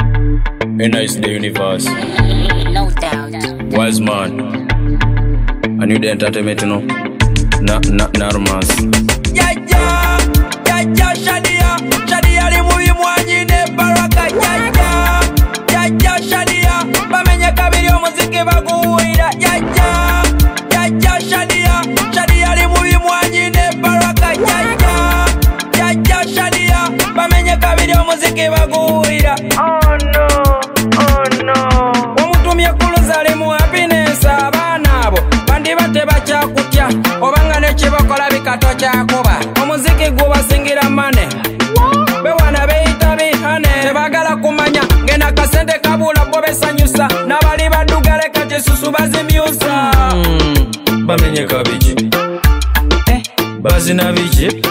And is the universe. No doubt. Wise man. I need the entertainment, you know. Na, na, na romance. Jaja, jaja, Shadia, Shadia bandiba tebakyakutya obanga nekibakola bikato kyakuba omuziki gubasingira mane bewana beyita bihane. Tebagala kumanya ngena kasente kabula bo besanyusa. Nabali badugale kati susu bazimyusa. Mm, bamenye kabiki Eh, bazina biki?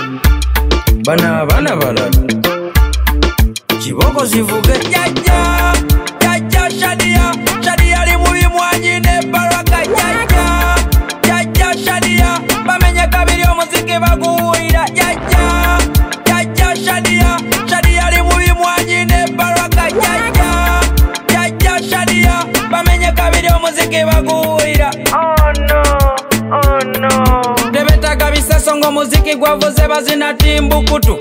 Bana abaana balala. Kiboko zivuge jaja omuziki baguwira jaja jaja shadia shadia ali mubi mwanyi ne baraka jaja jaja shadia bamenye kabiri omuziki oh no. Oh no. Tebetaga biseso ng'omuziki gwavuze bazina timbukutu.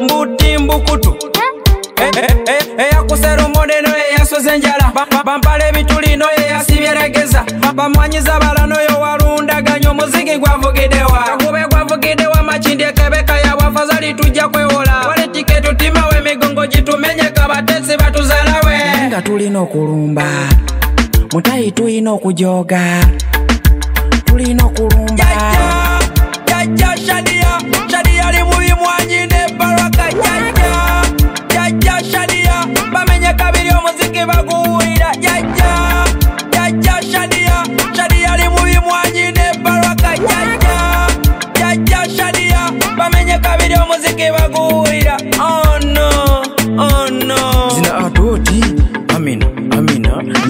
Mbutimbukutu eyakusera omoneno eyasoza enjala Ba- ba- bampala ebitulino eyasibyeregeza bamwanyiza balano yo walundaganya omuziki gwavugiddewa kakube gwavugiddewa makindi ekebeka yabwafazali tujja kwewola. Wali tiketu timawe emigongo gitumenyeka batetsi batuzalawe. Nga tulina okulumba mutayi tulina okujoga tulina okulumba. Jaja shadia shadia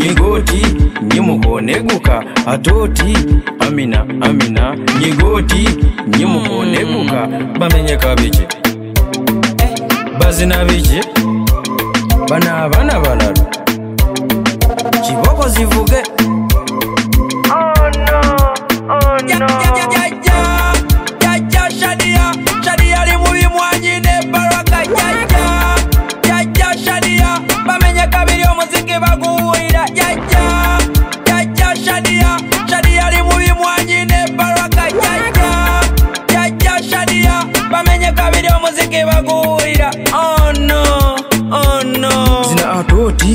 nyegoti nyimukoneguka atoti. Amina amina nyegoti nyimukoneguka bamenye kabiki bazina biki bana abaana balala kabiri omuziki baguwira oh no oh no. Zina atoti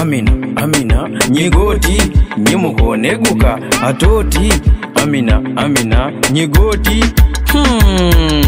amina amina. Nyegoti nyimukoneguka atoti amina amina. Nyegoti hmm.